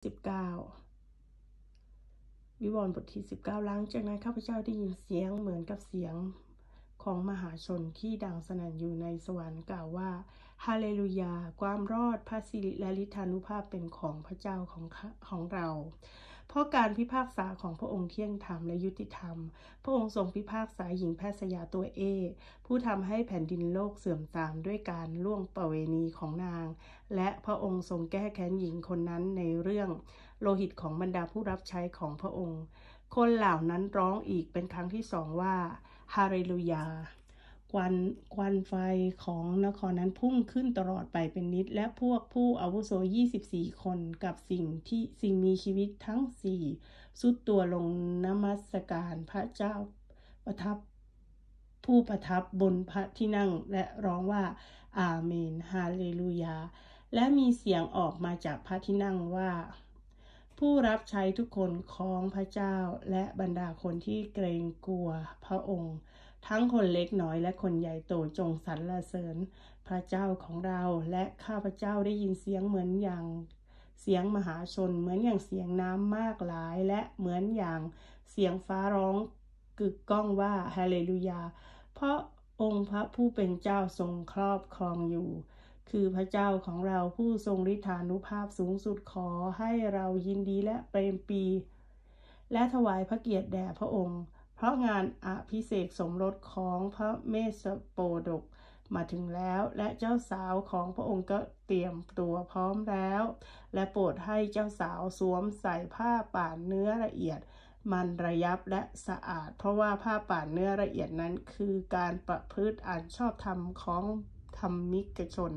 19 วิวรณ์บทที่ 19 หลังจากนั้นข้าพเจ้าได้ยินเสียงเหมือนกับเสียงของมหาชนที่ดังสนั่นอยู่ในสวรรค์กล่าวว่าฮาเลลูยา ความรอดพระสิริและฤทธานุภาพเป็นของพระเจ้าของของเราเพราะการพิพากษาของพระองค์เที่ยงธรรมและยุติธรรม พระองค์ทรงพิพากษาหญิงแพทย์สยาตัวเอ ผู้ทำให้แผ่นดินโลกเสื่อมทรามด้วยการล่วงประเวณีของนาง และพระองค์ทรงแก้แค้นหญิงคนนั้นในเรื่องโลหิตของบรรดาผู้รับใช้ของพระองค์ คนเหล่านั้นร้องอีกเป็นครั้งที่สองว่าฮาเลลูยา ควันควันไฟของนครนั้นพุ่งขึ้นตลอดไปเป็นนิด และพวกผู้อาวุโส 24 คนกับสิ่งที่สิ่งมีชีวิตทั้งสี่สุดตัวลงนมัสการพระเจ้าประทับผู้ประทับบนพระที่นั่งและร้องว่าอาเมนฮาเลลูยา และมีเสียงออกมาจากพระที่นั่งว่า ผู้รับใช้ทุกคนของพระเจ้าและบรรดาคนที่เกรงกลัวพระองค์ ทั้งคนเล็กน้อยและคนใหญ่โตจงสรรเสริญ พระเจ้าของเราและข้าพเจ้าได้ยินเสียงเหมือนอย่างเสียงมหาชน เหมือนอย่างเสียงน้ำมากหลาย และเหมือนอย่างเสียงฟ้าร้องกึกก้องว่าฮาเลลูยา เพราะองค์พระผู้เป็นเจ้าทรงครอบครองอยู่ คือพระเจ้าของเราผู้ทรงฤทธานุภาพสูงสุดขอให้เรายินดีและเปรมปี และถวายพระเกียรติแด่พระองค์ เพราะงานอภิเษกสมรสของพระเมสโปดกมาถึงแล้วและเจ้าสาวของพระองค์ก็เตรียมตัวพร้อมแล้ว และโปรดให้เจ้าสาวสวมใส่ผ้าป่านเนื้อละเอียด มันระยับและสะอาด เพราะว่าผ้าป่านเนื้อละเอียดนั้นคือการประพฤติอันชอบธรรมของธรรมิกชน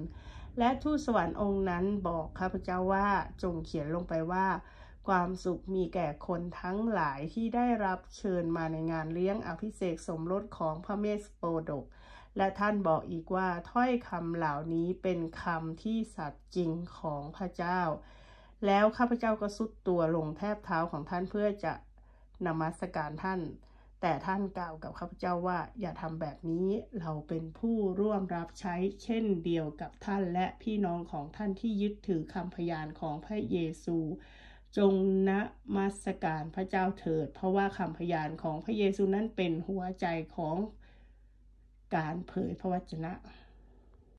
และทูตสวรรค์องค์นั้นบอกข้าพเจ้าว่าจงเขียนลงไปว่า ความสุขมีแก่คนทั้งหลายที่ได้รับเชิญมาในงานเลี้ยงอภิเษกสมรสของพระเมสโปดก และท่านบอกอีกว่าถ้อยคำเหล่านี้เป็นคำที่สัตย์จริงของพระเจ้า แล้วข้าพเจ้าก็สุดตัวลงแทบเท้าของท่านเพื่อจะนมัสการท่าน แต่ท่านกล่าวกับข้าพเจ้าว่าอย่าทำแบบนี้เราเป็นผู้ร่วมรับใช้เช่นเดียวกับท่านและพี่น้องของท่านที่ยึดถือคำพยานของพระเยซู จงนมัสการพระเจ้าเถิด เพราะว่าคำพยานของพระเยซูนั้นเป็นหัวใจของการเผยพระวจนะ